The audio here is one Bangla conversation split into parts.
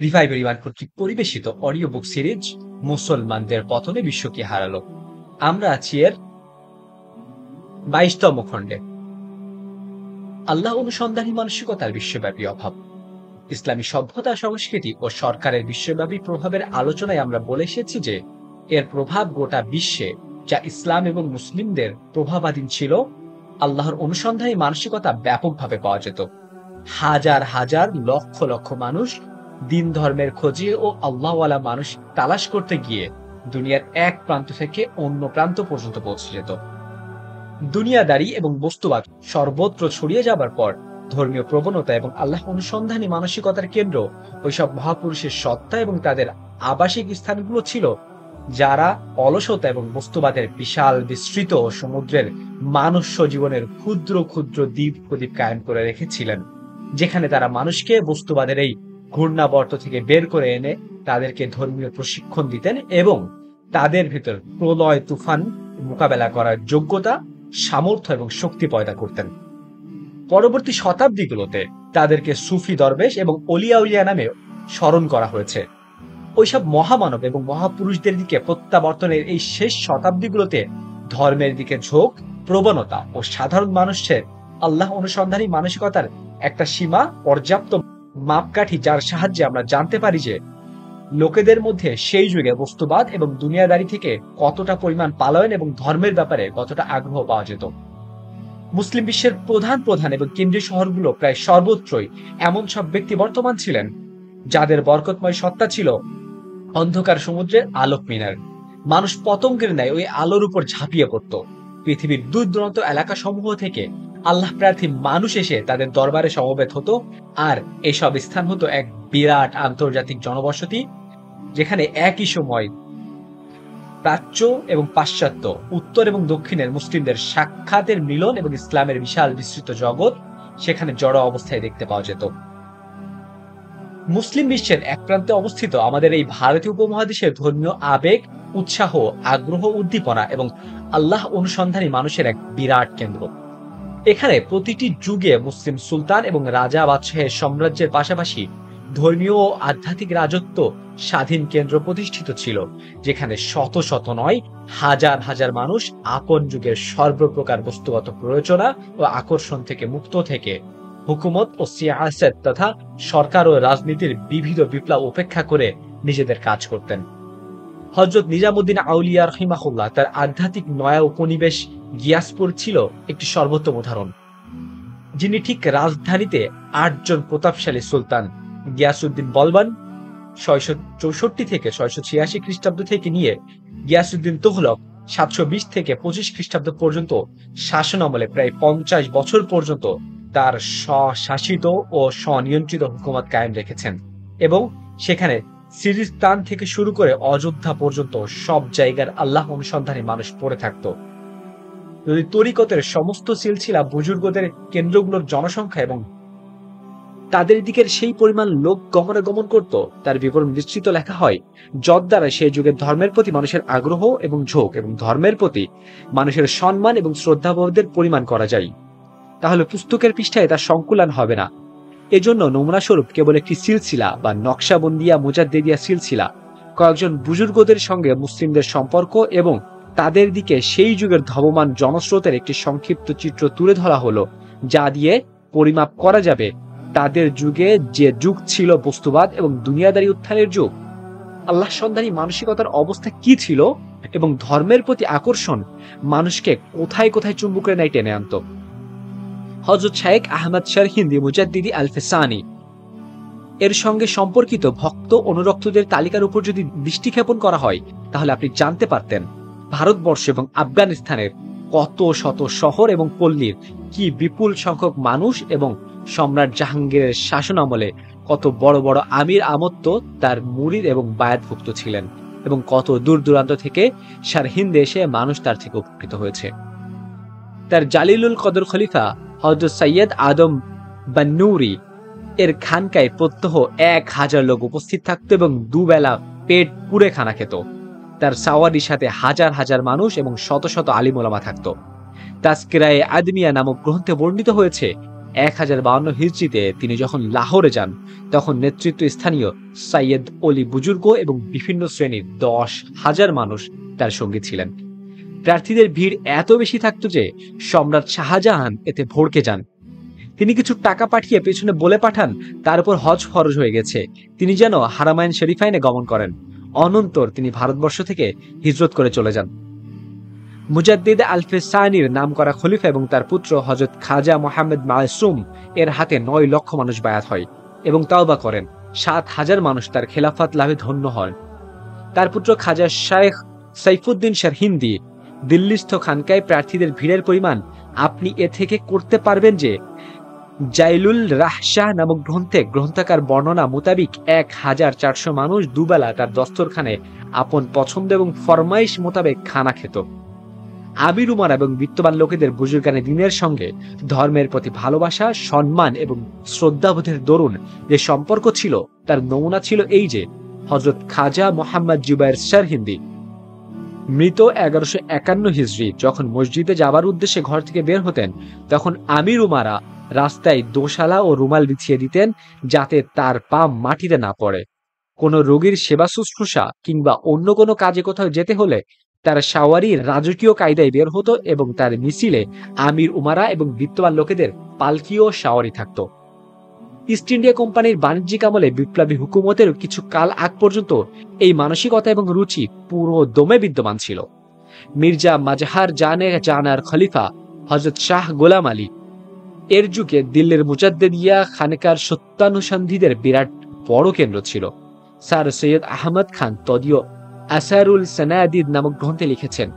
রিভাইভার ইমান কর্তৃক পরিবেশিত অডিও বুক সিরিজ মুসলমানদের পতনে বিশ্বকে হারালো। আমরা আছি এর বাইশতম খণ্ডে। আল্লাহ অনুসন্ধানী মানসিকতার বিশ্বব্যাপী অভাব। ইসলামী সভ্যতা, সংস্কৃতি ও সরকারের বিশ্বব্যাপী প্রভাবের আলোচনায় আমরা বলে এসেছি যে, এর প্রভাব গোটা বিশ্বে, যা ইসলাম এবং মুসলিমদের প্রভাবাধীন ছিল, আল্লাহর অনুসন্ধানী মানসিকতা ব্যাপকভাবে পাওয়া যেত। হাজার হাজার লক্ষ লক্ষ মানুষ দিন ধর্মের খোঁজে ও আল্লাহওয়ালা মানুষ তালাশ করতে গিয়ে দুনিয়ার এক প্রান্ত থেকে অন্য প্রান্ত পর্যন্ত পৌঁছে যেত দুনিয়াদারি এবং বস্তুবাদ সর্বত্র ছড়িয়ে যাবার পর ধর্মীয় প্রবণতা এবং আল্লাহ অনুসন্ধানী মানসিকতার কেন্দ্র ওইসব মহাপুরুষের সত্তা এবং তাদের আবাসিক স্থানগুলো ছিল, যারা অলসতা এবং বস্তুবাদের বিশাল বিস্তৃত সমুদ্রের মানস্য জীবনের ক্ষুদ্র ক্ষুদ্র দ্বীপ প্রদীপ কায়েম করে রেখেছিলেন, যেখানে তারা মানুষকে বস্তুবাদের এই ঘূর্ণাবর্ত থেকে বের করে এনে তাদেরকে ধর্মীয় প্রশিক্ষণ দিতেন এবং তাদের ভিতর প্রলয়, তুফান মোকাবেলা করার যোগ্যতা, সামর্থ্য এবং শক্তি পয়দা করতেন। পরবর্তী শতাব্দীগুলোতে তাদেরকে সুফি দরবেশ এবং অলিয়া উলিয়া নামে স্মরণ করা হয়েছে। ওইসব মহামানব এবং মহাপুরুষদের দিকে প্রত্যাবর্তনের এই শেষ শতাব্দীগুলোতে ধর্মের দিকে ঝোঁক, প্রবণতা ও সাধারণ মানুষের আল্লাহ অনুসন্ধানী মানসিকতার একটা সীমা পর্যাপ্ত মাপকাঠি যার সাহায্যে আমরা জানতে পারি যে লোকেদের মধ্যে সেই যুগে বস্তুবাদ এবং দুনিয়াদারি থেকে কতটা পরিমাণ পালয়ন এবং ধর্মের ব্যাপারে কতটা আগ্রহ পাওয়া যেত। মুসলিম বিশ্বের প্রধান প্রধান এবং কেন্দ্রীয় শহরগুলো প্রায় সর্বত্রই এমন সব ব্যক্তি বর্তমান ছিলেন, যাদের বরকতময় সত্তা ছিল অন্ধকার সমুদ্রের আলোক মিনার। মানুষ পতঙ্গের ন্যায় ওই আলোর উপর ঝাঁপিয়ে পড়ত। পৃথিবীর দূর দূরান্ত এলাকা সমূহ থেকে আল্লাহ প্রার্থী মানুষ এসে তাদের দরবারে সমবেত হতো, আর এসব স্থান হতো এক বিরাট আন্তর্জাতিক জনবসতি, যেখানে একই সময় প্রাচ্য এবং পাশ্চাত্য, উত্তর এবং দক্ষিণের মুসলিমদের সাক্ষাতের মিলন এবং ইসলামের বিশাল বিস্তৃত জগৎ সেখানে জড় অবস্থায় দেখতে পাওয়া যেত। মুসলিম বিশ্বের এক প্রান্তে অবস্থিত আমাদের এই ভারতীয় উপমহাদেশের ধর্মীয় আবেগ, উৎসাহ, আগ্রহ, উদ্দীপনা এবং আল্লাহ অনুসন্ধানী মানুষের এক বিরাট কেন্দ্র। এখানে প্রতিটি যুগে মুসলিম সুলতান এবং রাজা বাদশাহের সাম্রাজ্যের পাশাপাশি ধর্মীয় ও আধ্যাত্মিক রাজত্ব স্বাধীন কেন্দ্র প্রতিষ্ঠিত ছিল, যেখানে শত শত নয়, হাজার হাজার মানুষ আপন যুগের সর্বপ্রকার বস্তুগত প্রয়োজনা ও আকর্ষণ থেকে মুক্ত থেকে হুকুমত ও সিয়াসেত তথা সরকার ও রাজনীতির বিবিধ বিপ্লব উপেক্ষা করে নিজেদের কাজ করতেন। হজরত নিজামুদ্দিন আউলিয়া রহিমাহুল্লাহ তার আধ্যাত্মিক নয়া উপনিবেশ গিয়াসপুর ছিল একটি সর্বোত্তম উদাহরণ, যিনি ঠিক রাজধানীতে আটজন প্রতাপশালী সুলতান গিয়াসুদ্দিন বলবান ছয়শো চৌষট্টি থেকে ছয়শো ছিয়াশি খ্রিস্টাব্দ থেকে নিয়ে গিয়াসুদ্দিন তোহলক সাতশো বিশ থেকে পঁচিশ খ্রিস্টাব্দ পর্যন্ত শাসন আমলে প্রায় পঞ্চাশ বছর পর্যন্ত তার স্বশাসিত ও স্বনিয়ন্ত্রিত হুকুমত কায়েম রেখেছেন এবং সেখানে সিরিস্তান থেকে শুরু করে অযোধ্যা পর্যন্ত সব জায়গার আল্লাহ অনুসন্ধানী মানুষ পড়ে থাকত। যদি তরিকতের সমস্ত সিলসিলা বুজুর্গদের কেন্দ্রগুলোর জনসংখ্যা এবং তাদের দিকের সেই পরিমাণ লোক গমনে গমন করত, তার বিবরণ নিশ্চিত লেখা হয় যদ দ্বারা সেই যুগের ধর্মের প্রতি মানুষের আগ্রহ এবং ঝোঁক এবং ধর্মের প্রতি মানুষের সম্মান এবং শ্রদ্ধাবোধের পরিমাণ করা যায়। তাহলে পুস্তকের পৃষ্ঠায় তার সংকুলান হবে না। এজন্য নমুনা স্বরূপ কেবল একটি সিলসিলা বা নকশাবন্দিয়া মুজাদ্দেদিয়া সিলসিলা, কয়েকজন বুজুর্গদের সঙ্গে মুসলিমদের সম্পর্ক এবং তাদের দিকে সেই যুগের ধবমান জনস্রোতের একটি সংক্ষিপ্ত চিত্র তুলে ধরা হলো, যা দিয়ে পরিমাপ করা যাবে তাদের যুগে যে যুগ ছিল বস্তুবাদ এবং দুনিয়াদারি উত্থানের যুগ। আল্লাহ সন্ধানী মানসিকতার অবস্থা কি ছিল এবং ধর্মের প্রতি আকর্ষণ মানুষকে কোথায় কোথায় চুম্বকের নাই টেনে আনত? হজরত শাহেক আহমদ শাহ হিন্দি মুজাদ্দিদি আলফেসানি। এর সঙ্গে সম্পর্কিত ভক্ত অনুরক্তদের তালিকার উপর যদি দৃষ্টিক্ষেপণ করা হয়, তাহলে আপনি জানতে পারতেন। ভারতবর্ষ এবং আফগানিস্তানের কত শত শহর এবং পল্লীর কি বিপুল সংখ্যক মানুষ এবং সম্রাট জাহাঙ্গীরের শাসন আমলে কত বড় বড় আমির আমত্ত তার মুরিদ এবং বায়াতভুক্ত ছিলেন এবং কত দূর দূরান্ত থেকে সার হিন্দে এসে মানুষ তার থেকে উপকৃত হয়েছে? তার জালিলুল কদর খলিফা হজরত সৈয়দ আদম বান্নুরি এর খানকায় প্রত্যহ এক হাজার লোক উপস্থিত থাকত এবং দুবেলা পেট পুড়ে খানা খেত। তার সাওয়ারির সাথে হাজার হাজার মানুষ এবং শত শত আলিমোলামা থাকত। তাস্কিরায়ে আদমিয়া নামক গ্রন্থে বর্ণিত হয়েছে, এক হাজার বাউন্ন হিজড়িতে তিনি যখন লাহোরে যান, তখন নেতৃত্ব স্থানীয় সাইয়েদ অলি বুজুর্গ এবং বিভিন্ন শ্রেণির দশ হাজার মানুষ তার সঙ্গী ছিলেন। প্রার্থীদের ভিড় এত বেশি থাকত যে সম্রাট শাহজাহান এতে ভড়কে যান। তিনি কিছু টাকা পাঠিয়ে পেছনে বলে পাঠান, তার উপর হজ ফরজ হয়ে গেছে। তিনি যেন হারামায়ন শরীফাইনে গমন করেন। অনন্তর তিনি ভারতবর্ষ থেকে হিজরত করে চলে যান। মুজাদ্দিদ আলফে সানির নাম করা খলিফা এবং তার পুত্র হজরত খাজা মোহাম্মদ মাসুম এর হাতে নয় লক্ষ মানুষ বায়াত হয় এবং তাওবা করেন। সাত হাজার মানুষ তার খেলাফত লাভে ধন্য হন। তার পুত্র খাজা শায়েখ সাইফুদ্দিন শারহিন্দি দিল্লিস্থ খানকায় প্রার্থীদের ভিড়ের পরিমাণ আপনি এ থেকে করতে পারবেন যে জাইলুল রাহশাহ নামক গ্রন্থে গ্রন্থাকার বর্ণনা মোতাবিক এক হাজার চারশো মানুষ দুবেলা তার দস্তরখানে আপন পছন্দ এবং ফরমাইশ মোতাবেক খানা খেত। আবির উমার এবং বিত্তবান লোকেদের বুজুর্গানে দিনের সঙ্গে ধর্মের প্রতি ভালোবাসা, সম্মান এবং শ্রদ্ধাবোধের দরুন যে সম্পর্ক ছিল, তার নমুনা ছিল এই যে হজরত খাজা মোহাম্মদ জুবাইর হিন্দি। মৃত এগারোশো একান্ন হিজড়ি যখন মসজিদে যাবার উদ্দেশ্যে ঘর থেকে বের হতেন, তখন আমির উমারা রাস্তায় দোশালা ও রুমাল বিছিয়ে দিতেন যাতে তার পা মাটিতে না পড়ে। কোনো রোগীর সেবা শুশ্রূষা কিংবা অন্য কোনো কাজে কোথাও যেতে হলে তার সাওয়ারি রাজকীয় কায়দায় বের হতো এবং তার মিছিলে আমির উমারা এবং বিত্তবান লোকেদের পালকি ও সাওয়ারি থাকত। ইস্ট ইন্ডিয়া কোম্পানির বাণিজ্যিক আমলে বিপ্লবী হুকুমতের কিছু কাল আগ পর্যন্ত এই মানসিকতা এবং রুচি পুরো দমে বিদ্যমান ছিল। মির্জা মাজহার জানে জানার খলিফা হজরত শাহ গোলাম আলী এর যুগে দিল্লির মুজাদ্দিয়া খানকার সত্যানুসন্ধিদের বিরাট বড় কেন্দ্র ছিল। স্যার সৈয়দ আহমদ খান তদীয় আসারুল সানাদিদ নামক গ্রন্থে লিখেছেন,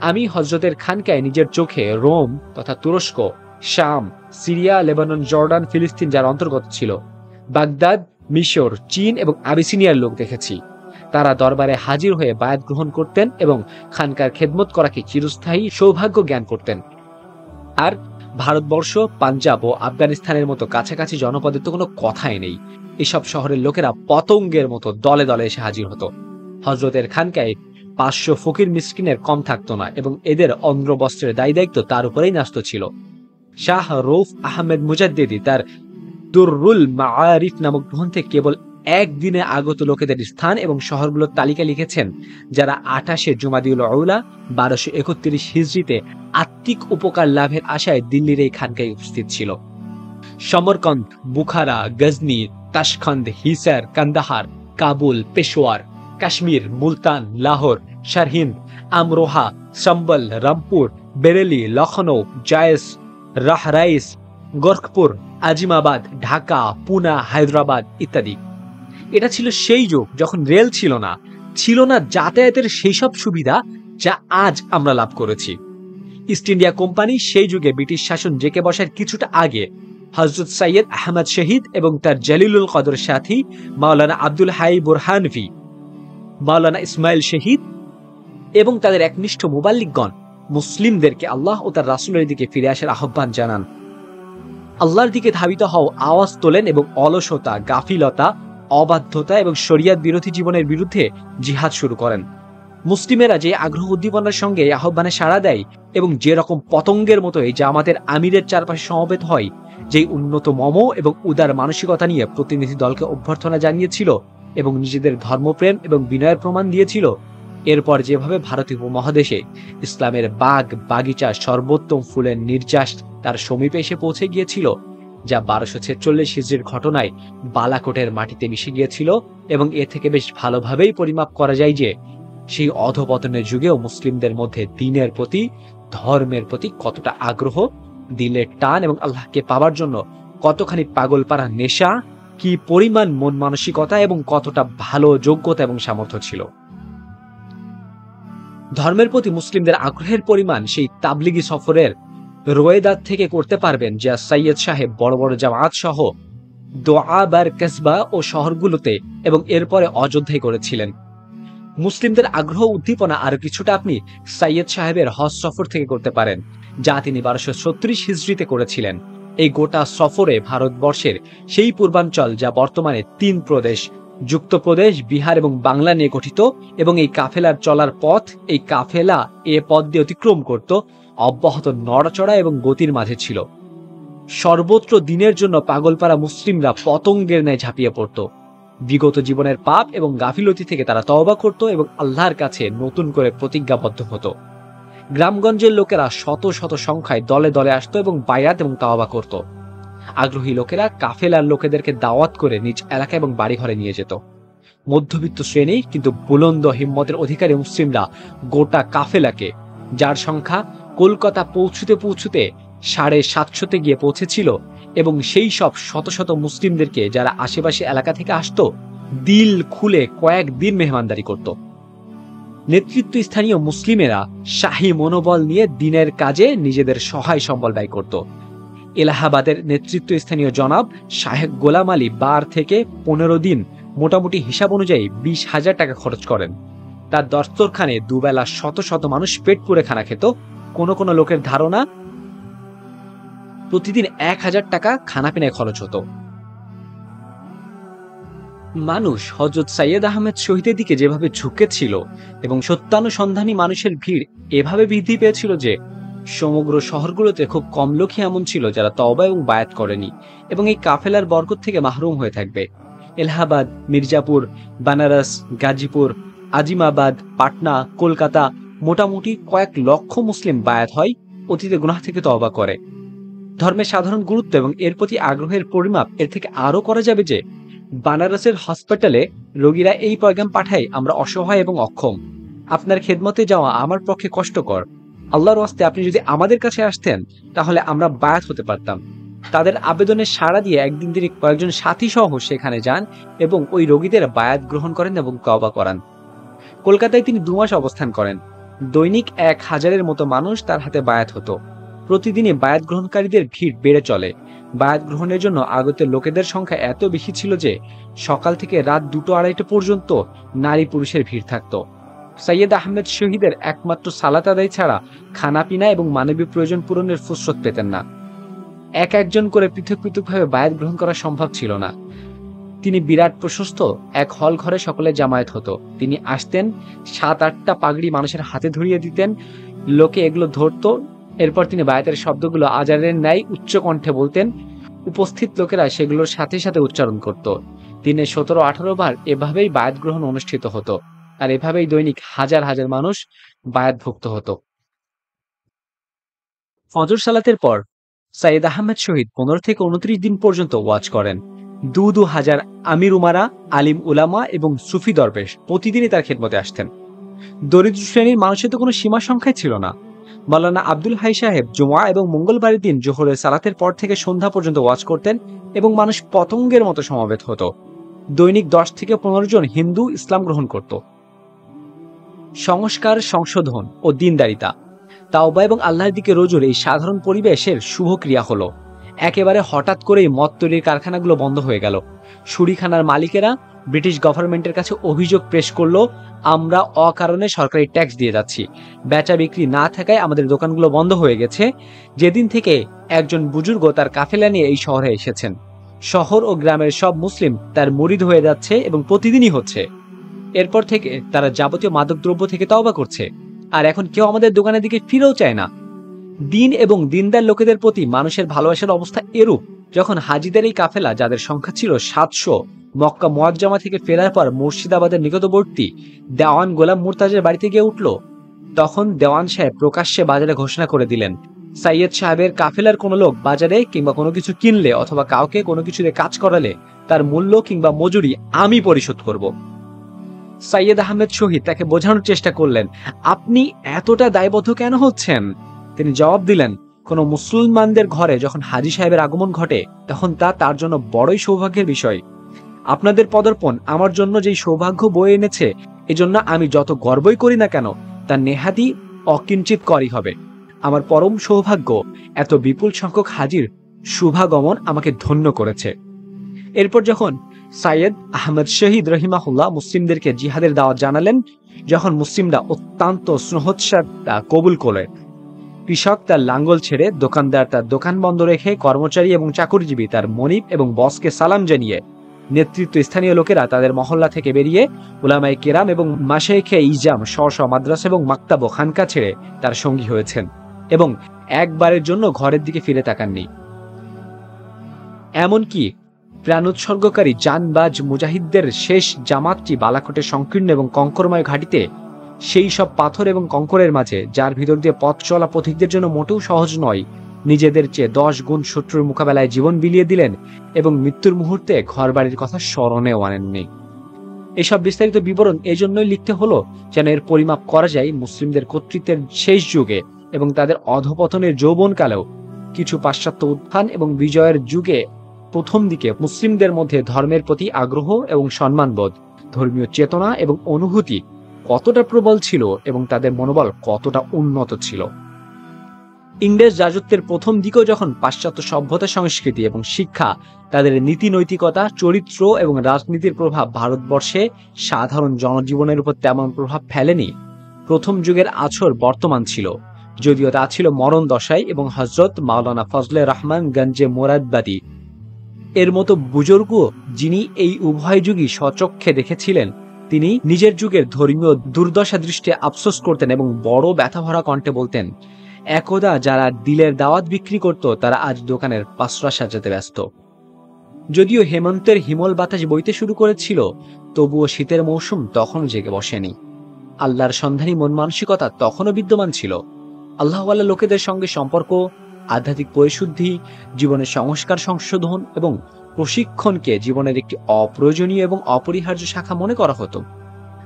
আমি হজরতের খানকায় নিজের চোখে রোম তথা তুরস্ক, শাম, সিরিয়া, লেবানন, জর্ডান, ফিলিস্তিন যার অন্তর্গত ছিল, বাগদাদ, মিশর, চীন এবং আবিসিনিয়ার লোক দেখেছি। তারা দরবারে হাজির হয়ে বায়াত গ্রহণ করতেন এবং খানকার খেদমত করাকে চিরস্থায়ী সৌভাগ্য জ্ঞান করতেন। আর ভারতবর্ষ, পাঞ্জাব ও আফগানিস্তানের মতো কাছাকাছি জনপদের তো কোনো কথাই নেই। এসব শহরের লোকেরা পতঙ্গের মতো দলে দলে এসে হাজির হতো। হজরতের খানকায় পাঁচশো ফকির মিসকিনের কম থাকতো না এবং এদের অন্ধ্র বস্ত্রের দায়ী দায়িত্ব তার উপরেই ন্যস্ত ছিল। শাহ রৌফ আহমেদ মুজাদ্দিদি তার দুররুল মাআরিফ নামক গ্রন্থে কেবল একদিনে আগত লোকেদের স্থান এবং শহরগুলোর তালিকা লিখেছেন, যারা আঠাশে জুমাদিউল আউলা, বারোশো একত্রিশ হিজড়িতে আত্মিক উপকার লাভের আশায় দিল্লির এই খানকায় উপস্থিত ছিল। Samarkand, Bukhara, Ghazni Tashkent Hisar, Kandahar, Kabul, Peshawar, Kashmir, Multan, Lahore, Sirhind, Amroha, Sambhal, Rampur, Bareilly, Lucknow, জায়েস, রাহরাইস, Gorakhpur, Azimabad, Dhaka, পুনা, হায়দ্রাবাদ ইত্যাদি। এটা ছিল সেই যুগ, যখন রেল ছিল না ছিল না যাতায়াতের সেই সব সুবিধা যা আজ আমরা লাভ করেছি। ইস্ট ইন্ডিয়া কোম্পানি সেই যুগে ব্রিটিশ শাসন জেকে বসার কিছুটা আগে হজরত সৈয়দ আহমদ শহীদ এবং তার জলিলুল কদর সাথী মাওলানা আব্দুল হাই বুরহানভি, মাওলানা ইসমাইল শহীদ এবং তাদের একনিষ্ঠ মুবাল্লিকগণ মুসলিমদেরকে আল্লাহ ও তার রাসুলের দিকে ফিরে আসার আহ্বান জানান। আল্লাহর দিকে ধাবিত হও আওয়াজ তোলেন এবং অলসতা, গাফিলতা অবাধ্যতা এবং শরিয়াত বিরোধী জীবনের বিরুদ্ধে জিহাদ শুরু করেন। মুসলিমেরা যে আগ্রহ উদ্দীপনার সঙ্গে আহ্বানে সাড়া দেয় এবং যে রকম পতঙ্গের মতো এই জামাতের আমিরের চারপাশে সমবেত হয়, যেই উন্নত মম এবং উদার মানসিকতা নিয়ে প্রতিনিধি দলকে অভ্যর্থনা জানিয়েছিল এবং নিজেদের ধর্মপ্রেম এবং বিনয়ের প্রমাণ দিয়েছিল, এরপর যেভাবে ভারতীয় উপমহাদেশে ইসলামের বাগ বাগিচা সর্বোত্তম ফুলের নির্যাস তার সমীপে এসে পৌঁছে গিয়েছিল যা বারোশো ছেচল্লিশ হিজড়ির ঘটনায় বালাকোটের মাটিতে মিশে গিয়েছিল এবং এ থেকে বেশ ভালোভাবেই পরিমাপ করা যায় যে সেই অধপতনের যুগেও মুসলিমদের মধ্যে দিনের প্রতি, ধর্মের প্রতি কতটা আগ্রহ, দিলের টান এবং আল্লাহকে পাওয়ার জন্য কতখানি পাগল পাড়া নেশা, কি পরিমাণ মন মানসিকতা এবং কতটা ভালো যোগ্যতা এবং সামর্থ্য ছিল। ধর্মের প্রতি মুসলিমদের আগ্রহের পরিমাণ সেই তাবলিগি সফরের রোয়েদাত থেকে করতে পারবেন, যা সৈয়দ সাহেব বড় বড় জামাত সহ দোয়াবার কেসবা ও শহরগুলোতে এবং এরপরে অযোধ্যায় করেছিলেন। মুসলিমদের আগ্রহ, উদ্দীপনা আরও কিছুটা আপনি সৈয়দ সাহেবের হজ সফর থেকে করতে পারেন, যা তিনি বারোশো ছত্রিশ হিজড়িতে করেছিলেন। এই গোটা সফরে ভারতবর্ষের সেই পূর্বাঞ্চল যা বর্তমানে তিন প্রদেশ, যুক্তপ্রদেশ, বিহার এবং বাংলা নিয়ে গঠিত এবং এই কাফেলার চলার পথ, এই কাফেলা এ পথ দিয়ে অতিক্রম করত অব্যাহত নড়াচড়া এবং গতির মাঝে ছিল। সর্বত্র দিনের জন্য পাগলপাড়া মুসলিমরা পতঙ্গের ন্যায় ঝাঁপিয়ে পড়ত। বিগত জীবনের পাপ এবং গাফিলতি থেকে তারা তওবা করত এবং আল্লাহর কাছে নতুন করে প্রতিজ্ঞাবদ্ধ হতো। গ্রামগঞ্জের লোকেরা শত শত সংখ্যায় দলে দলে আসতো এবং বায়াত এবং তাওবা করত। আগ্রহী লোকেরা কাফেলার লোকেদেরকে দাওয়াত করে নিজ এলাকা এবং বাড়িঘরে নিয়ে যেত। মধ্যবিত্ত শ্রেণি কিন্তু বুলন্দ হিম্মতের অধিকারী মুসলিমরা গোটা কাফেলাকে, যার সংখ্যা কলকাতা পৌঁছুতে পৌঁছুতে সাড়ে সাতশোতে গিয়ে পৌঁছেছিল এবং সেই সব শত শত মুসলিমদেরকে যারা আশেপাশে এলাকা থেকে আসতো, দিল খুলে কয়েক দিন মেহমানদারি করত। নেতৃত্ব স্থানীয় মুসলিমেরা শাহী মনোবল নিয়ে দিনের কাজে নিজেদের সহায় সম্বল ব্যয় করত। এলাহাবাদের নেতৃত্ব স্থানীয় জনাব শাহেক গোলাম আলী বার থেকে পনেরো দিন মোটামুটি হিসাব অনুযায়ী বিশ হাজার টাকা খরচ করেন। তার দস্তরখানে দুবেলা শত শত মানুষ পেট পুরে খানা খেত কোনো কোনো লোকের ধারণা প্রতিদিন এক হাজার টাকা খানাপিনায় খরচ হতো। মানুষ হজরত সাইয়দ আহমেদ শহীদের দিকে যেভাবে ঝুঁকেছিল এবং সত্যানুসন্ধানী মানুষের ভিড় এভাবে বৃদ্ধি পেয়েছিল যে সমগ্র শহরগুলোতে খুব কম লোকই এমন ছিল যারা তওবা এবং বায়াত করেনি এবং এই কাফেলার বরকত থেকে মাহরুম হয়ে থাকবে। এলাহাবাদ, মির্জাপুর, বানারস, গাজীপুর, আজিমাবাদ, পাটনা, কলকাতা মোটামুটি কয়েক লক্ষ মুসলিম বায়াত হয়, অতীতে গুনাহ থেকে তওবা করে। ধর্মের সাধারণ গুরুত্ব এবং এর প্রতি আগ্রহের পরিমাপ এর থেকে আরও করা যাবে যে, বানারসের হসপিটালে রোগীরা এই পয়গাম পাঠায়, আমরা অসহায় এবং অক্ষম। আপনার খেদমতে যাওয়া আমার পক্ষে কষ্টকর। আল্লাহর ওয়াস্তে আপনি যদি আমাদের কাছে আসতেন, তাহলে আমরা বায়াত হতে পারতাম। তাদের আবেদনে সাড়া দিয়ে একদিন তিনি কয়েকজন সাথী সহ সেখানে যান এবং ওই রোগীদের বায়াত গ্রহণ করেন এবং তওবা করান। কলকাতায় তিনি দু মাস অবস্থান করেন। দৈনিক এক হাজারের মতো মানুষ তার হাতে বায়াত হতো। প্রতিদিনই বায়াত গ্রহণকারীদের ভিড় বেড়ে চলে। বায়াত গ্রহণের জন্য আগত লোকেদের সংখ্যা এত বেশি ছিল যে, সকাল থেকে রাত দুটো আড়াইটা পর্যন্ত নারী পুরুষের ভিড় থাকত। সৈয়দ আহমেদ শহীদের একমাত্র সালাত আদায় ছাড়া খানাপিনা এবং মানবীয় প্রয়োজন পূরণের ফুসরত পেতেন না। এক একজন করে পৃথক পৃথকভাবে বায়াত গ্রহণ করা সম্ভব ছিল না। তিনি বিরাট প্রশস্ত। এক হল ঘরে সকলে জামায়াত হতো। তিনি আসতেন, সাত, আটটা পাগড়ি মানুষের হাতে ধরিয়ে দিতেন, লোকে এগুলো ধরতো। এরপর তিনি বায়াতের শব্দগুলো আজারের ন্যায় উচ্চ কণ্ঠে বলতেন, উপস্থিত লোকেরা সেগুলোর সাথে সাথে উচ্চারণ করত। দিনে সতেরো, আঠারো বার এভাবেই বায়াত গ্রহণ অনুষ্ঠিত হতো। আর এভাবেই দৈনিক হাজার হাজার মানুষ বায়াতভুক্ত হতো। ফজর সালাতের পর সাইদ আহমেদ শহীদ পনেরো থেকে উনত্রিশ দিন পর্যন্ত ওয়াজ করেন। দু দু হাজার আমির উমারা, আলিম উলামা এবং সুফি দরবেশ প্রতিদিনই তার খেদমতে আসতেন। দরিদ্র শ্রেণির মানুষের তো কোনো সীমা সংখ্যায় ছিল না। মাওলানা আব্দুল হাই সাহেব জুমা এবং মঙ্গলবারের দিন জোহরের সালাতের পর থেকে সন্ধ্যা পর্যন্ত ওয়াজ করতেন এবং মানুষ পতঙ্গের মতো সমাবেত হতো। দৈনিক দশ থেকে পনেরো জন হিন্দু ইসলাম গ্রহণ করত। সংস্কার, সংশোধন ও দিনদারিতা। তাওবা এবং আল্লাহর দিকে রোজুর এই সাধারণ পরিবেশের শুভ ক্রিয়া হলো। একেবারে হঠাৎ করেই মদ তৈরির কারখানাগুলো বন্ধ হয়ে গেল। সুরিখানার মালিকেরা ব্রিটিশ গভর্নমেন্টের কাছে অভিযোগ পেশ করল, আমরা অকারণে সরকারি ট্যাক্স দিয়ে যাচ্ছি। বেচা বিক্রি না থাকায় আমাদের দোকানগুলো বন্ধ হয়ে গেছে। যেদিন থেকে একজন বুজুর্গ তার কাফেলা নিয়ে এই শহরে এসেছেন। শহর ও গ্রামের সব মুসলিম তার মরিদ হয়ে যাচ্ছে এবং প্রতিদিনই হচ্ছে। এরপর থেকে তারা যাবতীয় মাদকদ্রব্য থেকে তওবা করছে। আর এখন কেউ আমাদের দোকানের দিকে ফিরেও চায় না। দিন এবং দিনদার লোকেদের প্রতি মানুষের ভালোবাসার অবস্থা এরূপ, যখন হাজিদের এই কাফেলা, যাদের সংখ্যা ছিল সাতশো, মক্কা মোয়াজ্জামা থেকে ফেরার পর মুর্শিদাবাদের নিকটবর্তী দেওয়ান গোলাম মুরতাজের বাড়িতে গিয়ে উঠল। তখন দেওয়ান সাহেব প্রকাশ্যে বাজারে ঘোষণা করে দিলেন, সাইয়দ সাহেবের কাফেলার কোনো লোক বাজারে কিংবা কোনো কিছু কিনলে অথবা কাউকে কোনো কিছুতে কাজ করালে তার মূল্য কিংবা মজুরি আমি পরিশোধ করব। সাইয়দ আহমেদ শহীদ তাকে বোঝানোর চেষ্টা করলেন, আপনি এতটা দায়বদ্ধ কেন হচ্ছেন? তিনি জবাব দিলেন, কোনো মুসলমানদের ঘরে যখন হাজি সাহেবের আগমন ঘটে, তখন তা তার জন্য বড়ই সৌভাগ্যের বিষয়। আপনাদের পদর্পণ আমার জন্য যেই সৌভাগ্য বয়ে এনেছে, এজন্য আমি যত গর্বই করি না কেন, তা নেহাদি অকিঞ্চিত করই হবে। আমার পরম সৌভাগ্য, এত বিপুল সংখ্যক হাজির শুভাগমন আমাকে ধন্য করেছে। এরপর যখন সাইয়েদ আহমেদ শহীদ রহিমাহুল্লাহ মুসলিমদেরকে জিহাদের দাওয়াত জানালেন, যখন মুসলিমরা অত্যন্ত স্নেহোৎসার তা কবুল করে কৃষক তার লাঙ্গল ছেড়ে দোকানদার তার দোকান বন্ধ রেখে কর্মচারী এবং চাকরিজীবী তার মনিব এবং বসকে সালাম জানিয়ে নেতৃত্ব স্থানীয় লোকেরা তাদের মহল্লা থেকে বেরিয়ে উলামাই কেরাম এবং মাসাইখে ইজাম স্ব মাদ্রাসা এবং মাক্তাব খানকা ছেড়ে তার সঙ্গী হয়েছেন এবং একবারের জন্য ঘরের দিকে ফিরে তাকাননি। এমনকি প্রাণোৎসর্গকারী জানবাজ মুজাহিদদের শেষ জামাতটি বালাকোটে সংকীর্ণ এবং কঙ্করময় ঘাটিতে সেই সব পাথর এবং কঙ্করের মাঝে, যার ভিতর দিয়ে পথ চলা পথিকদের জন্য মোটেও সহজ নয়। নিজেদের চেয়ে দশ গুণ শত্রুর মোকাবেলায় জীবন বিলিয়ে দিলেন এবং মৃত্যুর মুহূর্তে ঘরবাড়ির কথা স্মরণেও আনেননি। এসব বিস্তারিত বিবরণ এই জন্যই লিখতে হলো যেন এর পরিমাপ করা যায় মুসলিমদের কর্তৃত্বের শেষ যুগে এবং তাদের অধপতনের যৌবনকালেও। কিছু পাশ্চাত্য উত্থান এবং বিজয়ের যুগে প্রথম দিকে মুসলিমদের মধ্যে ধর্মের প্রতি আগ্রহ এবং সম্মানবোধ, ধর্মীয় চেতনা এবং অনুভূতি কতটা প্রবল ছিল এবং তাদের মনোবল কতটা উন্নত ছিল। ইংরেজ রাজত্বের প্রথম দিকেও যখন পাশ্চাত্য সভ্যতা সংস্কৃতি এবং শিক্ষা, তাদের নীতি নৈতিকতা, চরিত্র এবং রাজনীতির প্রভাব ভারতবর্ষে সাধারণ জনজীবনের উপর তেমন প্রভাব ফেলেনি। প্রথম যুগের আছর বর্তমান ছিল, যদিও তা ছিল মরণ দশায় এবং হজরত মাওলানা ফজলে রহমান গঞ্জে মোরাদবাদী। এর মতো বুজুর্গ যিনি এই উভয় যুগই সচক্ষে দেখেছিলেন তিনি নিজের যুগের ধর্মীয় দুর্দশা দৃষ্টি আফসোস করতেন এবং বড় ব্যথাভরা কণ্ঠে বলতেন, একদা যারা দিলের দাওয়াত বিক্রি করত, তারা আজ দোকানের পাসরা সাজাতে ব্যস্ত। যদিও হেমন্তের হিমল বাতাস বইতে শুরু করেছিল, তবুও শীতের মৌসুম তখনও জেগে বসেনি। আল্লাহর সন্ধানী মন মানসিকতা তখনও বিদ্যমান ছিল। আল্লাহওয়ালা লোকেদের সঙ্গে সম্পর্ক, আধ্যাত্মিক পরিশুদ্ধি, জীবনের সংস্কার, সংশোধন এবং প্রশিক্ষণকে জীবনের একটি অপ্রয়োজনীয় এবং অপরিহার্য শাখা মনে করা হতো।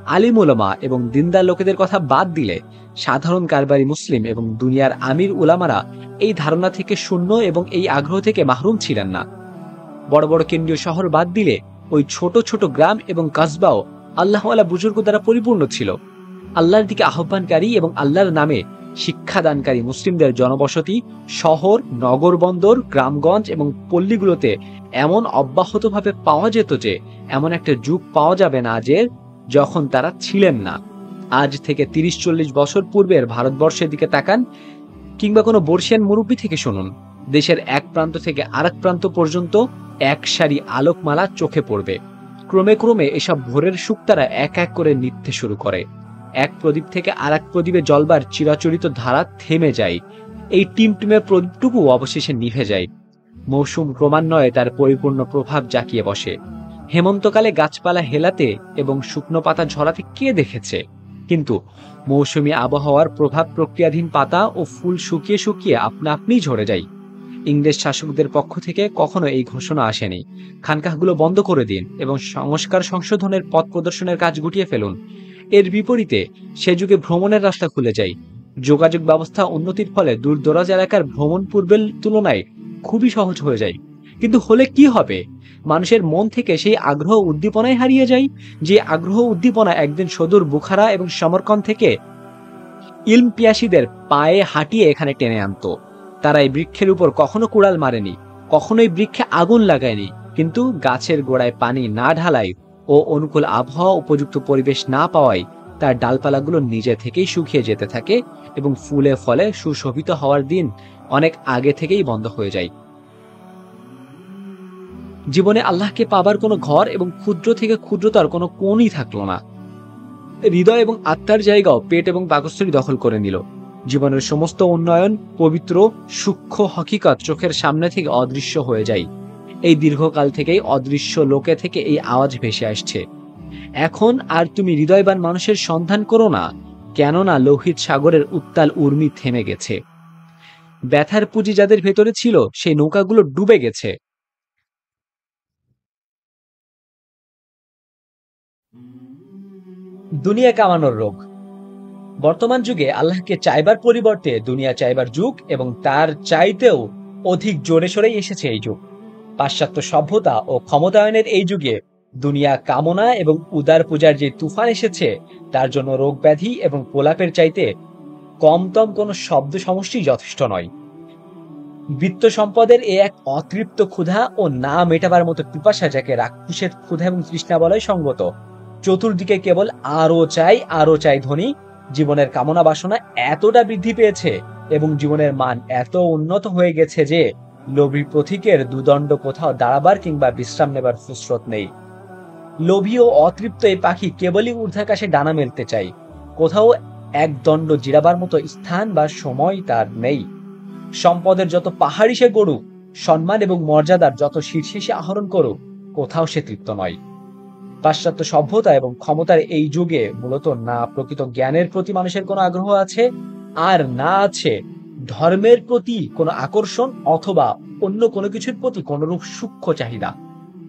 আলিমুলামা এবং দিনদার লোকেদের কথা বাদ দিলে সাধারণ কারবারি মুসলিম এবং দুনিয়ার আমির উলামারা এই ধারণা থেকে শূন্য এবং এই আগ্রহ থেকে মাহরুম ছিলেন না। বড় বড় কেন্দ্রীয় শহর বাদ দিলে ওই ছোট ছোট গ্রাম এবং কাসবাও আল্লাহওয়ালা বুজুর্গ দ্বারা পরিপূর্ণ ছিল। আল্লাহর দিকে আহ্বানকারী এবং আল্লাহর নামে শিক্ষাদানকারী মুসলিমদের জনবসতি শহর, নগর বন্দর, গ্রামগঞ্জ এবং পল্লীগুলোতে এমন অব্যাহতভাবে পাওয়া যেত যে, এমন একটা যুগ পাওয়া যাবে না যে, যখন তারা ছিলেন না। আজ থেকে তিরিশ চল্লিশ বছর পূর্বের ভারতবর্ষের দিকে তাকান, কিংবা কোনো বর্ষিয়ান মুরব্বী থেকে শুনুন। দেশের এক প্রান্ত থেকে আরেক প্রান্ত পর্যন্ত এক সারি আলোকমালা চোখে পড়বে। ক্রমে ক্রমে এসব ভোরের সুখ তারা এক এক করে নিতে শুরু করে। এক প্রদীপ থেকে আর এক প্রদীপে জলবার চিরাচরিত ধারা থেমে যায়। এই টিমটিমে প্রদীপটুকু অবশেষে নিভে যায়। মৌসুম ক্রমান্বয়ে তার পরিপূর্ণ প্রভাব জাকিয়ে বসে। হেমন্তকালে গাছপালা হেলাতে এবং শুকনো পাতা ঝরাতে কে দেখেছে? কিন্তু মৌসুমী আবহাওয়ার প্রভাব প্রক্রিয়াধীন পাতা ও ফুল শুকিয়ে শুকিয়ে আপনা আপনিই ঝরে যায়। ইংরেজ শাসকদের পক্ষ থেকে কখনো এই ঘোষণা আসেনি। খানকাহগুলো বন্ধ করে দিন এবং সংস্কার সংশোধনের পথ প্রদর্শনের কাজ গুটিয়ে ফেলুন। এর বিপরীতে সে যুগে ভ্রমণের রাস্তা খুলে যায়। যোগাযোগ ব্যবস্থা উন্নতির ফলে দূর দরাজ এলাকার ভ্রমণ পূর্বের তুলনায় খুবই সহজ হয়ে যায়। কিন্তু হলে কি হবে? মানুষের মন থেকে সেই আগ্রহ উদ্দীপনায় হারিয়ে যায়, যে আগ্রহ উদ্দীপনা একদিন সদূর বুখারা এবং সমরকন থেকে ইলম পিয়াসীদের পায়ে হাঁটিয়ে এখানে টেনে আনতো। তারা এই বৃক্ষের উপর কখনো কুড়াল মারেনি, কখনোই বৃক্ষে আগুন লাগায়নি। কিন্তু গাছের গোড়ায় পানি না ঢালাই ও অনুকূল আবহাওয়া উপযুক্ত পরিবেশ না পাওয়ায় তার ডালপালাগুলো নিজে থেকেই শুকিয়ে যেতে থাকে এবং ফুলে ফলে সুশোভিত হওয়ার দিন অনেক আগে থেকেই বন্ধ হয়ে যায়। জীবনে আল্লাহকে পাবার কোনো ঘর এবং ক্ষুদ্র থেকে ক্ষুদ্রতার কোনো কোণই থাকল না। হৃদয় এবং আত্মার জায়গাও পেট এবং পাকস্থলী দখল করে নিল। জীবনের সমস্ত উন্নয়ন পবিত্র, সূক্ষ্ম হকিকত চোখের সামনে থেকে অদৃশ্য হয়ে যায়। এই দীর্ঘকাল থেকেই অদৃশ্য লোকে থেকে এই আওয়াজ ভেসে আসছে। এখন আর তুমি হৃদয়বান মানুষের সন্ধান করো না, কেননা লোহিত সাগরের উত্তাল উর্মি থেমে গেছে। ব্যথার পুঁজি যাদের ভেতরে ছিল, সেই নৌকাগুলো ডুবে গেছে। দুনিয়া কামানোর রোগ। বর্তমান যুগে আল্লাহকে চাইবার পরিবর্তে দুনিয়া চাইবার যুগ এবং তার চাইতেও অধিক জোরে সরেই এসেছে এই যুগ। পাশ্চাত্য সভ্যতা ও ক্ষমতায়নের এই যুগে দুনিয়া কামনা এবং উদার পূজার যে তুফান এসেছে, তার জন্য রোগ ব্যাধি এবং পোলাপের চাইতে কমতম কোনো শব্দ সমষ্টি যথেষ্ট নয়। বৃত্ত সম্পদের এ এক অতৃপ্ত ক্ষুধা ও না মেটাবার মতো পিপাসা যাকে রাক্ষসের ক্ষুধা এবং তৃষ্ণা বলয় সঙ্গত। চতুর্দিকে কেবল আরও চাই আরও চাই ধ্বনি জীবনের কামনা বাসনা এতটা বৃদ্ধি পেয়েছে এবং জীবনের মান এত উন্নত হয়ে গেছে যে লোভী প্রথিকের দুদণ্ড কোথাও দাঁড়াবার কিংবা বিশ্রাম নেবার ফুসরত নেই। লোভী ও অতৃপ্ত এই পাখি কেবলই ঊর্ধ্বাকাশে ডানা মেলতে চাই, কোথাও এক দণ্ড জিরাবার মতো স্থান বা সময় তার নেই। সম্পদের যত পাহাড়ি সে গরু সম্মান এবং মর্যাদার যত শীর্ষে সে আহরণ করুক, কোথাও সে তৃপ্ত নয়। পাশ্চাত্য সভ্যতা এবং ক্ষমতার এই যুগে মূলত না প্রকৃত জ্ঞানের প্রতি মানুষের কোনো আগ্রহ আছে, আর না আছে ধর্মের প্রতি কোনো আকর্ষণ অথবা অন্য কোনো কিছুর প্রতি কোনরূপ সূক্ষ্ম চাহিদা।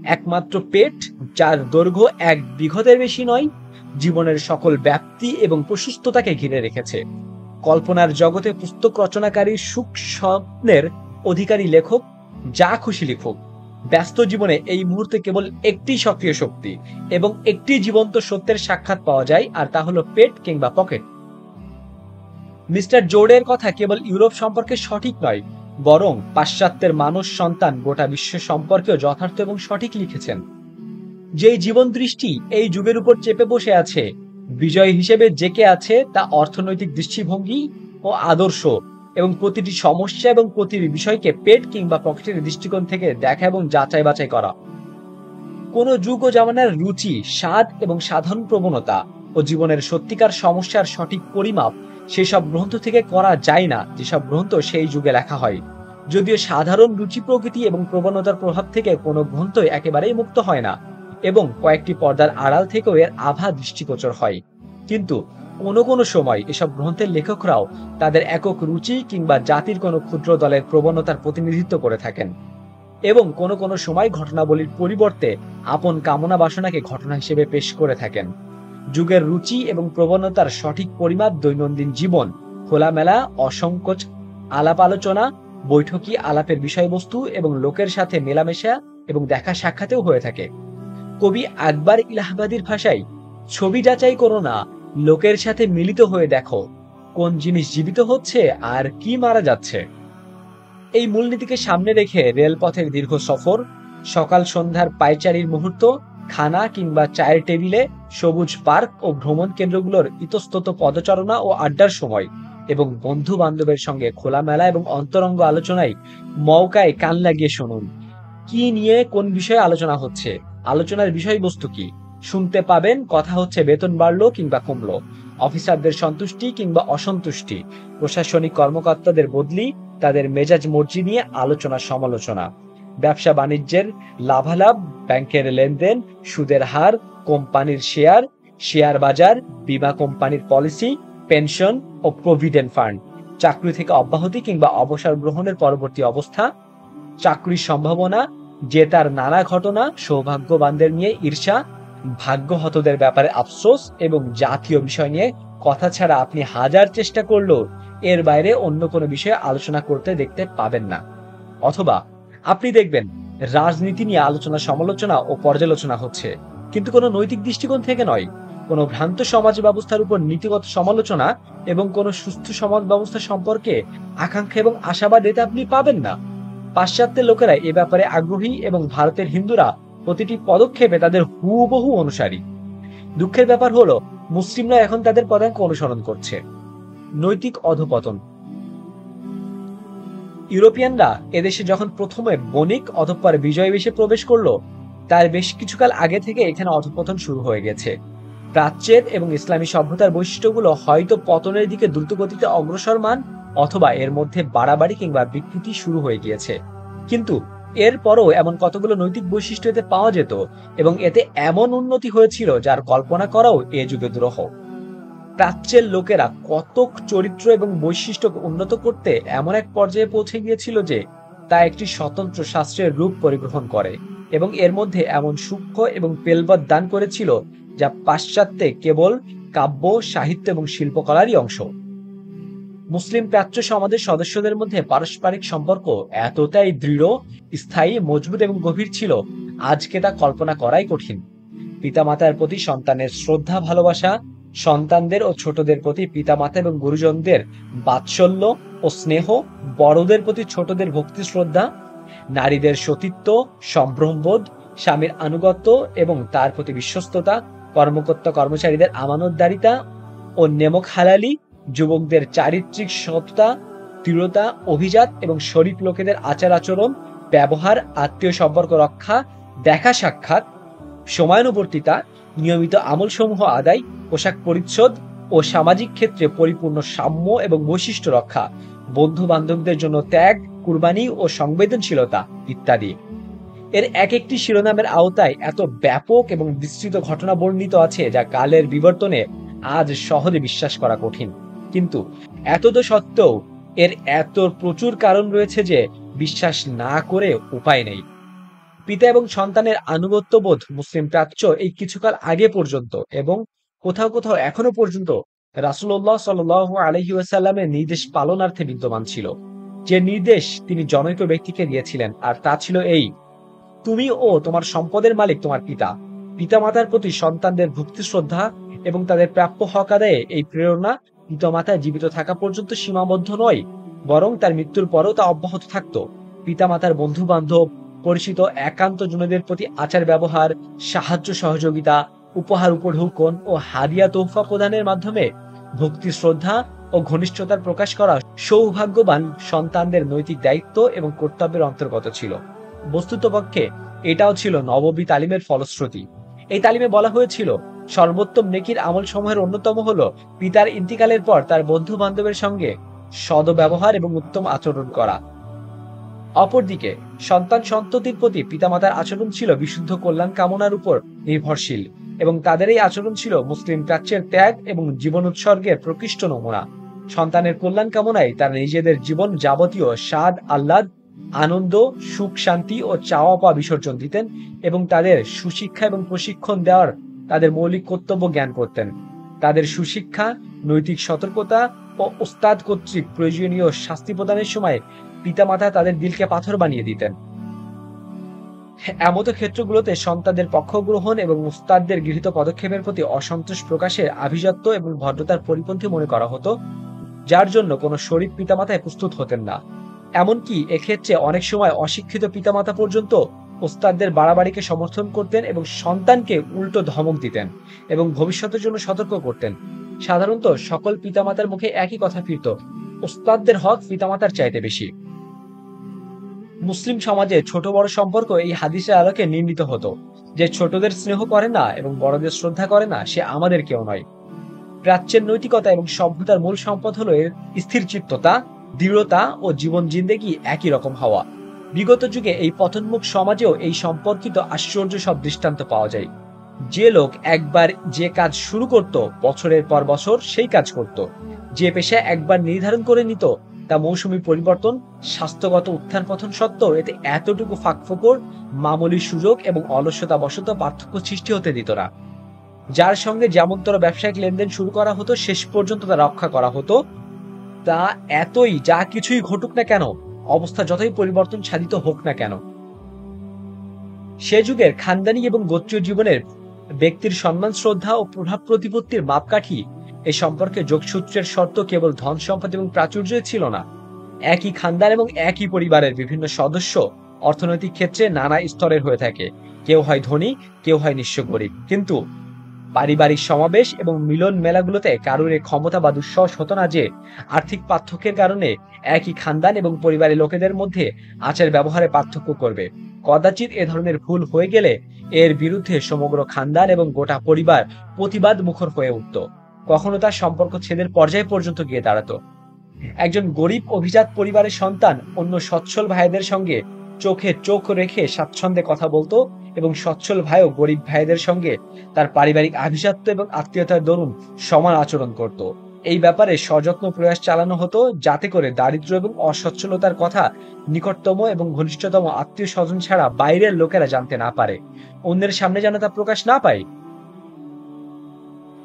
একমাত্র পেট, যার দৈর্ঘ্য এক বিঘতের বেশি নয় জীবনের সকল ব্যাপ্তি এবং প্রশস্ততাকে ঘিরে রেখেছে। কল্পনার জগতে পুস্তক রচনাকারী সুখ স্বপ্নের অধিকারী লেখক যা খুশি লিখুক। ব্যস্ত জীবনে এই মুহূর্তে কেবল একটি সক্রিয় শক্তি এবং একটি জীবন্ত সত্যের সাক্ষাৎ পাওয়া যায়, আর তা হলো পেট কিংবা পকেট। মিস্টার জোর্ডের কথা কেবল ইউরোপ সম্পর্কে সঠিক নয়, বরং পাশ্চাত্যের মানুষ সন্তান গোটা বিশ্ব সম্পর্কেও যথার্থ এবং সঠিক লিখেছেন। যেই জীবন দৃষ্টি এই যুগের উপর চেপে বসে আছে, বিজয় হিসেবে জেকে আছে তা অর্থনৈতিক দৃষ্টিভঙ্গি ও আদর্শ এবং প্রতিটি সমস্যা এবং প্রতিটি বিষয়কে পেট কিংবা পকেটের দৃষ্টিকোণ থেকে দেখা এবং যাচাই বাছাই করা। কোন যুগ ও জামানার রুচি, স্বাদ এবং সাধারণ প্রবণতা ও জীবনের সত্যিকার সমস্যার সঠিক পরিমাপ সেসব গ্রন্থ থেকে করা যায় না, যেসব গ্রন্থ সেই যুগে লেখা হয়। যদিও সাধারণ রুচি প্রকৃতি এবং প্রবণতার প্রভাব থেকে কোনো গ্রন্থই একেবারেই মুক্ত হয় না। এবং কয়েকটি পর্দার আড়াল থেকেও এর আভা দৃষ্টিগোচর হয়। কিন্তু কোনো কোনো সময় এসব গ্রন্থের লেখকরাও তাদের একক রুচি কিংবা জাতির কোনো ক্ষুদ্র দলের প্রবণতার প্রতিনিধিত্ব করে থাকেন এবং কোনো কোনো সময় ঘটনাবলীর পরিবর্তে আপন কামনা বাসনাকে ঘটনা হিসেবে পেশ করে থাকেন। যুগের রুচি এবং প্রবণতার সঠিক পরিমাপ দৈনন্দিন জীবন, খোলামেলা, অসংকোচ, আলাপ আলোচনা, বৈঠকি আলাপের বিষয়বস্তু এবং লোকের সাথে মেলামেশা এবং দেখা সাক্ষাতেও হয়ে থাকে। কবি আকবর ইলাহাবাদীর ভাষায়, ছবি যাচাই করো না, লোকের সাথে মিলিত হয়ে দেখো, কোন জিনিস জীবিত হচ্ছে আর কি মারা যাচ্ছে। এই মূলনীতিকে সামনে রেখে রেলপথের দীর্ঘ সফর, সকাল সন্ধ্যার পায়চারির মুহূর্ত, খানা কিংবা চায়ের টেবিলে সবুজ পার্ক ও ভ্রমণ কেন্দ্রগুলোর ইতস্তত পদচারণা ও আড্ডার সময় এবং বন্ধু বান্ধবের সঙ্গে খোলামেলা এবং অন্তরঙ্গ আলোচনায় মৌকায় কান লাগিয়ে শুনুন, কি নিয়ে কোন বিষয়ে আলোচনা হচ্ছে। আলোচনার বিষয়বস্তু কি? শুনতে পাবেন, কথা হচ্ছে বেতন বাড়লো কিংবা কমলো। অফিসারদের সন্তুষ্টি কিংবা অসন্তুষ্টি, প্রশাসনিক কর্মকর্তাদের বদলি, তাদের মেজাজ মর্জি নিয়ে আলোচনা সমালোচনা। ব্যবসা বাণিজ্যের লাভালাভ, ব্যাংকের লেনদেন, সুদের হার, কোম্পানির শেয়ার শেয়ার বাজার, বীমা কোম্পানির পলিসি, পেনশন ও প্রভিডেন্ট ফান্ড। চাকরি থেকে অব্যাহতি কিংবা অবসর গ্রহণের পরবর্তী অবস্থা, চাকরির সম্ভাবনা জেতার নানা ঘটনা সৌভাগ্যবানদের নিয়ে ঈর্ষা, ভাগ্যহতদের ব্যাপারে আফসোস এবং জাতীয় বিষয় নিয়ে কথা ছাড়া আপনি হাজার চেষ্টা করলেও এর বাইরে অন্য কোনো বিষয়ে আলোচনা করতে দেখতে পাবেন না। অথবা আপনি দেখবেন রাজনীতি নিয়ে আলোচনা, সমালোচনা ও পর্যালোচনা হচ্ছে। কিন্তু কোনো নৈতিক দৃষ্টিকোণ থেকে নয়। কোনো ভ্রান্ত সমাজ ব্যবস্থার উপর নীতিগত সমালোচনা এবং কোনো সুস্থ সমাজ ব্যবস্থা সম্পর্কে আকাঙ্ক্ষা এবং আশাবাদ এতে আপনি পাবেন না। পাশ্চাত্যের লোকেরা এ ব্যাপারে আগ্রহী এবং ভারতের হিন্দুরা প্রতিটি পদক্ষেপে তাদের হুবহু অনুসারী। দুঃখের ব্যাপার হলো, মুসলিমরা এখন তাদের পদাঙ্ক অনুসরণ করছে। নৈতিক অধপতন। ইউরোপিয়ানরা এদেশে যখন প্রথমে বণিক অথপর বিজয় বেশে প্রবেশ করল, তার বেশ কিছুকাল আগে থেকে এখানে অধপতন শুরু হয়ে গেছে। প্রাচ্যের এবং ইসলামী সভ্যতার বৈশিষ্ট্যগুলো হয়তো পতনের দিকে দ্রুতগতিতে অগ্রসর মান অথবা এর মধ্যে বাড়াবাড়ি কিংবা বিকৃতি শুরু হয়ে গিয়েছে। কিন্তু এরপরও এমন কতগুলো নৈতিক বৈশিষ্ট্য এতে পাওয়া যেত এবং এতে এমন উন্নতি হয়েছিল যার কল্পনা করাও এ যুগে দ্রোহ। প্রাচ্যের লোকেরা কতক চরিত্র এবং বৈশিষ্ট্য উন্নত করতে এমন এক পর্যায়ে পৌঁছে গিয়েছিল যে তা একটি স্বতন্ত্র শাস্ত্রের রূপ পরিগ্রহণ করে এবং এর মধ্যে এমন সূক্ষ্ম এবং পেলবদ দান করেছিল যা পাশ্চাত্যে কেবল কাব্য, সাহিত্য এবং শিল্পকলারই অংশ। মুসলিম প্রাচ্য সমাজের সদস্যদের মধ্যে পারস্পরিক সম্পর্ক এতটাই দৃঢ়, স্থায়ী, মজবুত এবং গভীর ছিল, আজকে তা কল্পনা করাই কঠিন। পিতামাতার প্রতি সন্তানের শ্রদ্ধা, ভালোবাসা, সন্তানদের ও ছোটদের প্রতি পিতামাতা এবং গুরুজনদের বাৎসল্য ও স্নেহ, বড়দের প্রতি ছোটদের ভক্তি শ্রদ্ধা, নারীদের সতীত্ব, সম্ভ্রমবোধ, স্বামীর আনুগত্য এবং তার প্রতি বিশ্বস্ততা কর্মকর্তা কর্মচারীদের আমানতদারিতা ও নেমক হালালি যুবকদের চারিত্রিক সততা, দৃঢ়তা, অভিজাত এবং শরীফ লোকেদের আচার আচরণ, ব্যবহার, আত্মীয় সম্পর্ক রক্ষা, দেখা সাক্ষাৎ, সময়ানুবর্তিতা, নিয়মিত আমলসমূহ আদায়, পোশাক পরিচ্ছদ ও সামাজিক ক্ষেত্রে পরিপূর্ণ সাম্য এবং বৈশিষ্ট্য রক্ষা বন্ধু বান্ধবদের জন্য ত্যাগ, কুরবানি ও সংবেদনশীলতা ইত্যাদি। এর এক একটি শিরোনামের আওতায় এত ব্যাপক এবং বিস্তৃত ঘটনা বর্ণিত আছে যা কালের বিবর্তনে আজ সহজে বিশ্বাস করা কঠিন। কিন্তু এতদ সত্ত্বেও এর এত প্রচুর কারণ রয়েছে যে বিশ্বাস না করে উপায় নেই। পিতা এবং সন্তানের আনুগত্যবোধ মুসলিম প্রাচ্য এই কিছুকাল আগে পর্যন্ত এবং কোথাও কোথাও এখনও পর্যন্ত রাসুল্লাহ সাল আলহি ওয়াসাল্লামের নির্দেশ পালনার্থে বিদ্যমান ছিল। যে নির্দেশ তিনি জনৈক ব্যক্তিকে দিয়েছিলেন আর তা ছিল এই, তুমি ও তোমার সম্পদের মালিক তোমার পিতা, পিতামাতার প্রতি সন্তানদের ভক্তি শ্রদ্ধা এবং তাদের প্রাপ্য হক আদায়ে এই প্রেরণা পিতামাতা জীবিত থাকা পর্যন্ত সীমাবদ্ধ নয়, বরং তার মৃত্যুর পরেও তা অব্যাহত থাকত। পিতামাতার বন্ধু বান্ধব পরিচিত একান্ত জনদের প্রতি আচার ব্যবহার, সাহায্য সহযোগিতা, উপহার উপঢৌকন ও হাদিয়া তোহফা প্রদানের মাধ্যমে ভক্তি শ্রদ্ধা ও ঘনিষ্ঠতার প্রকাশ করা সৌভাগ্যবান সন্তানদের নৈতিক দায়িত্ব এবং কর্তব্যের অন্তর্গত ছিল। বস্তুতপক্ষে এটাও ছিল নববী তালিমের ফলশ্রুতি। এই তালিমে বলা হয়েছিল সর্বোত্তম নেকির আমল সমূহের অন্যতম হল পিতার ইন্তিকালের পর তার বন্ধু বান্ধবের সঙ্গে সদব্যবহার এবং উত্তম আচরণ করা। অপরদিকে, সন্তান সন্ততির প্রতি পিতামাতার আচরণ ছিল বিশুদ্ধ কল্যাণ কামনার উপর নির্ভরশীল এবং তাদের এই আচরণ ছিল মুসলিম প্রাচ্যের ত্যাগ এবং জীবন উৎসর্গের প্রকৃষ্ট নমুনা। সন্তানের কল্যাণ কামনায় তারা নিজেদের জীবন যাবতীয় স্বাদ, আহ্লাদ, আনন্দ, সুখ, শান্তি ও চাওয়া পাওয়া বিসর্জন দিতেন এবং তাদের সুশিক্ষা এবং প্রশিক্ষণ দেওয়ার তাদের মৌলিক কর্তব্য জ্ঞান করতেন। তাদের সুশিক্ষা, নৈতিক সতর্কতা ও উস্তাদ কর্তৃক প্রয়োজনীয় শাস্তি প্রদানের সময় পিতামাতা তাদের দিলকে পাথর বানিয়ে দিতেন। এমত ক্ষেত্রগুলোতে সন্তানদের পক্ষ গ্রহণ এবং উস্তাদদের গৃহীত পদক্ষেপের প্রতি অসন্তোষ প্রকাশের আভিজাত্য এবং ভদ্রতার পরিপন্থী মনে করা হতো, যার জন্য কোনো শরীর পিতামাতায় প্রস্তুত হতেন না। এমনকি এক্ষেত্রে অনেক সময় অশিক্ষিত পিতামাতা পর্যন্ত ওস্তাদদের বাড়াবাড়িকে সমর্থন করতেন এবং সন্তানকে উল্টো ধমক দিতেন এবং ভবিষ্যতের জন্য সতর্ক করতেন। সাধারণত সকল পিতামাতার মুখে একই কথা ফিরত, ওস্তাদদের হক পিতামাতার চাইতে বেশি। মুসলিম সমাজে ছোট বড় সম্পর্ক এই হাদিসের আলোকে নির্মিত হতো। যে ছোটদের স্নেহ করে না এবং বড়দের শ্রদ্ধা করে না, সে আমাদের কেউ নয়। প্রাচ্যের নৈতিকতা এবং সভ্যতার মূল সম্পদ হলো এর স্থির চিত্ততা দৃঢ়তা ও জীবন জিন্দেগি একই রকম হওয়া। বিগত যুগে এই পতনমুখ সমাজেও এই সম্পর্কিত আশ্চর্য সব দৃষ্টান্ত পাওয়া যায়। যে লোক একবার যে কাজ শুরু করত, বছরের পর বছর সেই কাজ করত। যে পেশা একবার নির্ধারণ করে নিত, তা মৌসুমি পরিবর্তন, স্বাস্থ্যগত উত্থান পথন সত্ত্বেও এতে এতটুকু ফাঁকফোকর, মামুলি সুযোগ এবং অলস্যতা বশত পার্থক্য সৃষ্টি হতে দিত না। যার সঙ্গে যেমনতর ব্যবসায়িক লেনদেন শুরু করা হতো, শেষ পর্যন্ত তা রক্ষা করা হতো, তা এতই যা কিছুই ঘটুক না কেন অবস্থা যতই পরিবর্তন সাধিত হোক না কেন, সে যুগের খানদানি এবং গোত্রীয় জীবনের ব্যক্তির সম্মান শ্রদ্ধা ও প্রভাব প্রতিপত্তির মাপকাঠি এ সম্পর্কে যোগসূত্রের শর্ত কেবল ধন সম্পদ এবং প্রাচুর্য ছিল না। একই খানদান এবং একই পরিবারের বিভিন্ন সদস্য অর্থনৈতিক ক্ষেত্রে নানা স্তরের হয়ে থাকে। কেউ হয় ধনী, কেউ হয় নিঃস্ব গরিব। কিন্তু পারিবারিক সমাবেশ এবং মিলন মেলাগুলোতে কারোর ক্ষমতা বা দুঃসাহস হতো না যে আর্থিক পার্থক্যের কারণে একই খানদান এবং পরিবারের লোকেদের মধ্যে আচার ব্যবহারে পার্থক্য করবে। কদাচিৎ এ ধরনের ভুল হয়ে গেলে এর বিরুদ্ধে সমগ্র খানদান এবং গোটা পরিবার প্রতিবাদ মুখর হয়ে উঠত। কখনো তার সম্পর্ক ছেদের পর্যায় পর্যন্ত গিয়ে দাঁড়াতো। একজন গরিব অভিজাত পরিবারের সন্তান অন্য সচ্ছল ভাইদের সঙ্গে চোখে চোখ রেখে স্বাচ্ছন্দ্যে কথা বলতো এবং সচ্ছল ভাইও গরিব ভাইদের সঙ্গে তার পারিবারিক আভিজাত্য এবং আত্মীয়তার দরুন সমান আচরণ করত। এই ব্যাপারে সযত্ন প্রয়াস চালানো হতো যাতে করে দারিদ্র এবং অসচ্ছলতার কথা নিকটতম এবং ঘনিষ্ঠতম আত্মীয় স্বজন ছাড়া বাইরের লোকেরা জানতে না পারে। অন্যের সামনে যেন তা প্রকাশ না পায়।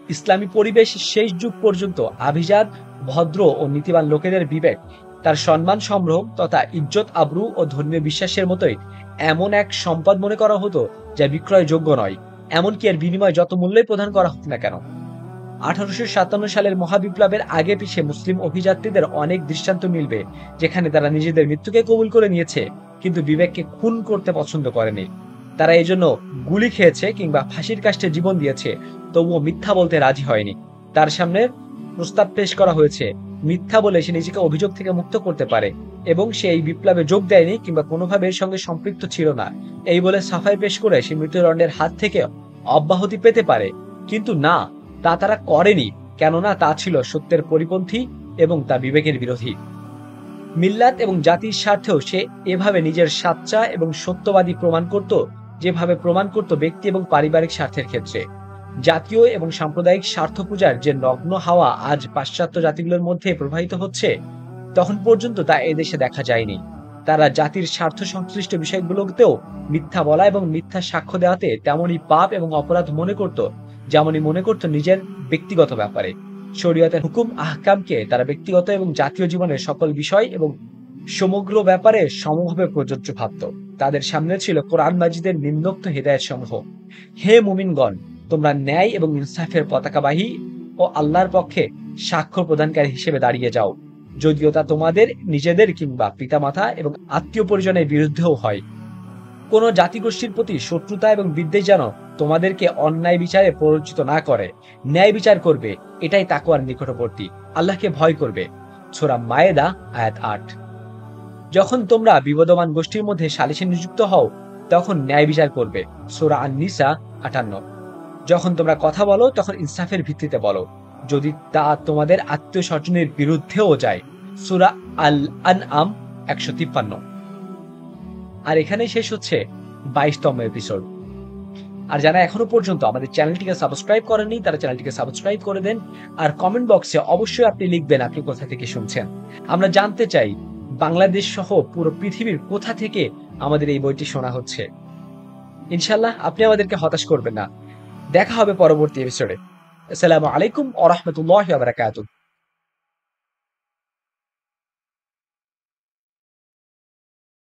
ইসলামী পরিবেশ শেষ যুগ পর্যন্ত আভিজাত, ভদ্র ও নীতিবান লোকেদের বিবেক তার সম্মান, সম্ভ্রম তথা ইজ্জত, আবরু ও ধর্মীয় বিশ্বাসের মতোই এমন এক সম্পদ মনে করা হতো যা বিক্রয়যোগ্য নয়। এমনকি এর বিনিময় যত মূল্যই প্রদান করা হোক না কেন। আঠারোশো সাতান্ন সালের মহাবিপ্লবের আগে পিছে মুসলিম অভিযাত্রীদের অনেক দৃষ্টান্ত মিলবে, যেখানে তারা নিজেদের মৃত্যুকে কবুল করে নিয়েছে, কিন্তু বিবেককে খুন করতে পছন্দ করেনি। তারা এই জন্য গুলি খেয়েছে কিংবা ফাঁসির কাষ্টে জীবন দিয়েছে, তবুও মিথ্যা বলতে রাজি হয়নি। তার সামনে প্রস্তাব পেশ করা হয়েছে মিথ্যা বলে সে নিজেকে অভিযোগ থেকে মুক্ত করতে পারে এবং সে এই বিপ্লবে যোগ দেয়নি কিংবা কোনোভাবে এর সঙ্গে সম্পৃক্ত ছিল না। এই বলে সাফাই পেশ করে সে মৃত্যুদণ্ডের হাত থেকে অব্যাহতি পেতে পারে। কিন্তু না, তা তারা করেনি, কেননা তা ছিল সত্যের পরিপন্থী এবং তা বিবেকের বিরোধী। মিল্লাত এবং জাতির স্বার্থেও সে এভাবে নিজের সাচ্চা এবং সত্যবাদী প্রমাণ করত, যেভাবে প্রমাণ করত ব্যক্তি এবং পারিবারিক স্বার্থের ক্ষেত্রে। জাতীয় এবং সাম্প্রদায়িক স্বার্থ পূজার যে নগ্ন হাওয়া আজ পাশ্চাত্য জাতিগুলোর মধ্যে প্রবাহিত হচ্ছে, তখন পর্যন্ত তা এদেশে দেখা যায়নি। তারা জাতির স্বার্থ সংশ্লিষ্ট বিষয়গুলোতেও মিথ্যা বলা এবং মিথ্যা সাক্ষ্য দেওয়াতে তেমনই পাপ এবং অপরাধ মনে করত, যেমনই মনে করত নিজের ব্যক্তিগত ব্যাপারে। শরীয়তের হুকুম, আহকামকে তারা ব্যক্তিগত এবং জাতীয় জীবনের সকল বিষয় এবং সমগ্র ব্যাপারে সমভাবে প্রযোজ্য ভাবত। তাদের সামনে ছিল কোরআন মাজিদের নিম্নোক্ত হৃদায়ত সমূহ হে মুমিনগণ তোমরা ন্যায় এবং ইনসাফের পতাকাবাহী ও আল্লাহর পক্ষে সাক্ষ্য প্রদানকারী হিসেবে দাঁড়িয়ে যাও। যদিও তা তোমাদের, নিজেদের কিংবা পিতামাতা এবং আত্মীয় পরিজনের বিরুদ্ধেও হয়। কোন জাতিগোষ্ঠীর প্রতি শত্রুতা এবং বিদ্বেষ যেন তোমাদেরকে অন্যায় বিচারে প্ররোচিত না করে, ন্যায় বিচার করবে, এটাই তাকুয়ার নিকটবর্তী, আল্লাহকে ভয় করবে। ছোরা মায়েদা, আয়াত আট। যখন তোমরা বিবদমান গোষ্ঠীর মধ্যে সালিসে নিযুক্ত হও, তখন ন্যায় বিচার করবে। সোরা আন নিসা আটান্ন। যখন তোমরা কথা বলো, তখন ইনসাফের ভিত্তিতে বলো। যদি তা তোমাদের আত্মীয় স্বজনের বিরুদ্ধেও যায়। সুরা আল আন আম একশো তিপ্পান্ন। আর এখানে শেষ হচ্ছে বাইশতম এপিসোড আর যারা এখনও পর্যন্ত আমাদের চ্যানেলটিকে সাবস্ক্রাইব করেননি, তারা চ্যানেলটিকে সাবস্ক্রাইব করে দেন। আর কমেন্ট বক্সে অবশ্যই আপনি লিখবেন আপনি কোথা থেকে শুনছেন। আমরা জানতে চাই, বাংলাদেশ সহ পুরো পৃথিবীর কোথা থেকে আমাদের এই বইটি শোনা হচ্ছে। ইনশাল্লাহ আপনি আমাদেরকে হতাশ করবেন না। দেখা হবে পরবর্তী এপিসোডে আসসালামু আলাইকুম আ রহমতুল্লাহ বারাকাতুহ।